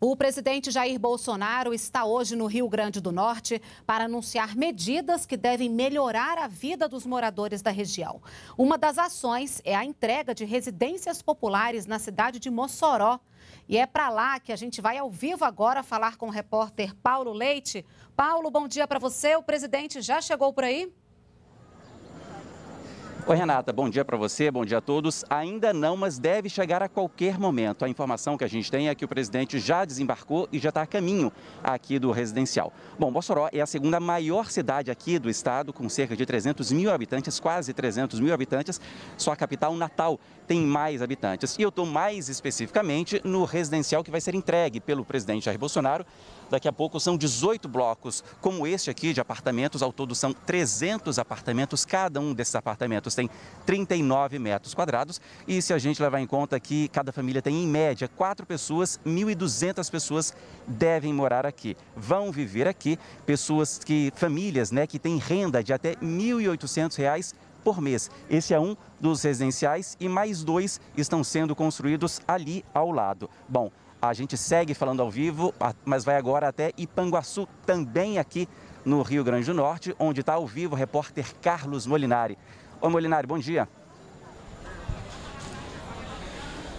O presidente Jair Bolsonaro está hoje no Rio Grande do Norte para anunciar medidas que devem melhorar a vida dos moradores da região. Uma das ações é a entrega de residências populares na cidade de Mossoró. E é para lá que a gente vai ao vivo agora falar com o repórter Paulo Leite. Paulo, bom dia para você. O presidente já chegou por aí? Oi, Renata, bom dia para você, bom dia a todos. Ainda não, mas deve chegar a qualquer momento. A informação que a gente tem é que o presidente já desembarcou e já está a caminho aqui do residencial. Bom, Mossoró é a segunda maior cidade aqui do estado, com cerca de 300 mil habitantes, quase 300 mil habitantes. Só a capital, Natal, tem mais habitantes. E eu estou mais especificamente no residencial que vai ser entregue pelo presidente Jair Bolsonaro Daqui a pouco são 18 blocos, como este aqui de apartamentos. Ao todo são 300 apartamentos. Cada um desses apartamentos tem 39 metros quadrados. E se a gente levar em conta que cada família tem, em média, quatro pessoas, 1.200 pessoas devem morar aqui. Vão viver aqui pessoas que, famílias, né, que têm renda de até R$ 1.800 por mês. Esse é um dos residenciais e mais dois estão sendo construídos ali ao lado. Bom, a gente segue falando ao vivo, mas vai agora até Ipanguaçu, também aqui no Rio Grande do Norte, onde está ao vivo o repórter Carlos Molinari. Oi, Molinari, bom dia.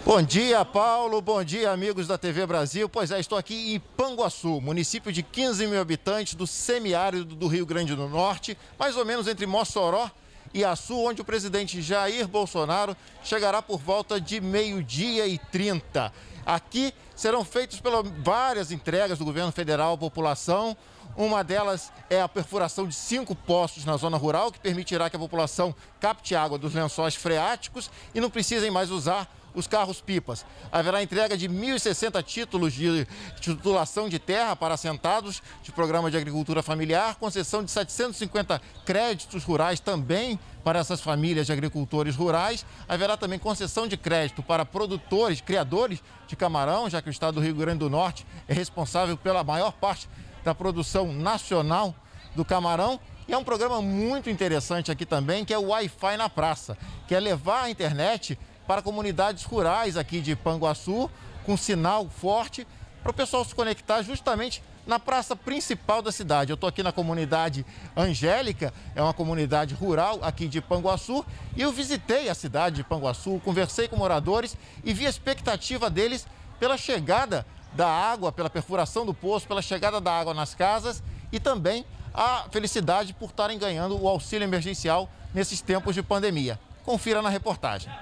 Bom dia, Paulo. Bom dia, amigos da TV Brasil. Pois é, estou aqui em Ipanguaçu, município de 15 mil habitantes do semiárido do Rio Grande do Norte, mais ou menos entre Mossoró e Açu, onde o presidente Jair Bolsonaro chegará por volta de meio-dia e 30. Aqui serão feitas várias entregas do governo federal à população. Uma delas é a perfuração de cinco poços na zona rural, que permitirá que a população capte água dos lençóis freáticos e não precisem mais usar os carros-pipas. Haverá entrega de 1.060 títulos de titulação de terra para assentados de programa de agricultura familiar, concessão de 750 créditos rurais também para essas famílias de agricultores rurais. Haverá também concessão de crédito para produtores, criadores de camarão, já que o estado do Rio Grande do Norte é responsável pela maior parte da produção nacional do camarão. E é um programa muito interessante aqui também, que é o Wi-Fi na praça, que é levar a internet para comunidades rurais aqui de Panguaçu, com sinal forte, para o pessoal se conectar justamente na praça principal da cidade. Eu estou aqui na comunidade Angélica, é uma comunidade rural aqui de Panguaçu, e eu visitei a cidade de Panguaçu, conversei com moradores e vi a expectativa deles pela chegada da água, pela perfuração do poço, pela chegada da água nas casas e também a felicidade por estarem ganhando o auxílio emergencial nesses tempos de pandemia. Confira na reportagem.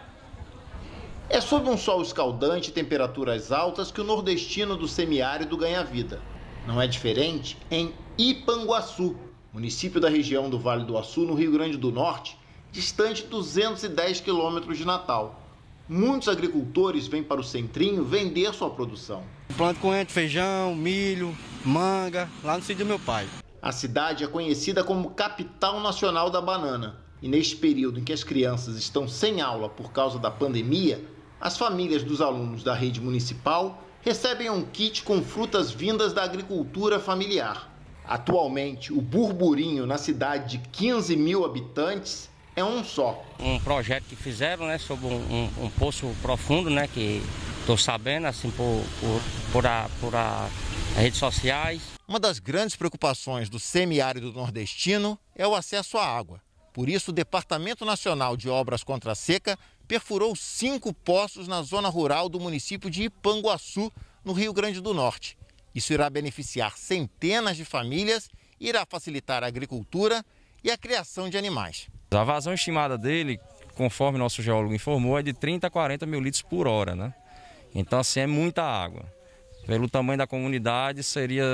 É sob um sol escaldante e temperaturas altas que o nordestino do semiárido ganha vida. Não é diferente em Ipanguaçu, município da região do Vale do Açu, no Rio Grande do Norte, distante 210 quilômetros de Natal. Muitos agricultores vêm para o centrinho vender sua produção. Planto coentro, feijão, milho, manga, lá no sítio do meu pai. A cidade é conhecida como capital nacional da banana. E neste período em que as crianças estão sem aula por causa da pandemia, as famílias dos alunos da rede municipal recebem um kit com frutas vindas da agricultura familiar. Atualmente, o burburinho na cidade de 15 mil habitantes é um só. Um projeto que fizeram, né, sobre um, um, um poço profundo, né, que estou sabendo, assim, por, por, por, a, por a, as redes sociais. Uma das grandes preocupações do semiárido nordestino é o acesso à água. Por isso, o Departamento Nacional de Obras contra a Seca perfurou cinco poços na zona rural do município de Ipanguaçu, no Rio Grande do Norte. Isso irá beneficiar centenas de famílias, irá facilitar a agricultura e a criação de animais. A vazão estimada dele, conforme nosso geólogo informou, é de 30 a 40 mil litros por hora, né? Então, assim, é muita água. Pelo tamanho da comunidade, seria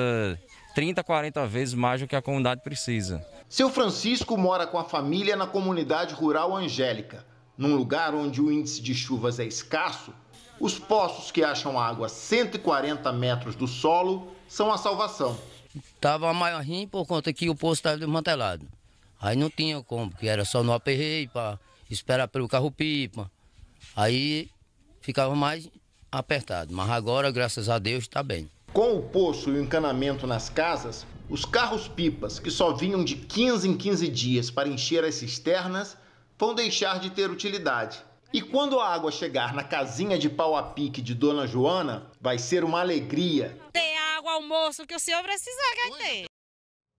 30, 40 vezes mais do que a comunidade precisa. Seu Francisco mora com a família na comunidade rural Angélica. Num lugar onde o índice de chuvas é escasso, os poços que acham água a 140 metros do solo são a salvação. Estava maior por conta que o poço estava desmantelado. Aí não tinha como, porque era só no aperreio para esperar pelo carro-pipa. Aí ficava mais apertado. Mas agora, graças a Deus, está bem. Com o poço e o encanamento nas casas, os carros-pipas, que só vinham de 15 em 15 dias para encher as cisternas, vão deixar de ter utilidade. E quando a água chegar na casinha de pau a pique de Dona Joana, vai ser uma alegria. Ter água, almoço, que o senhor precisar, vai ter.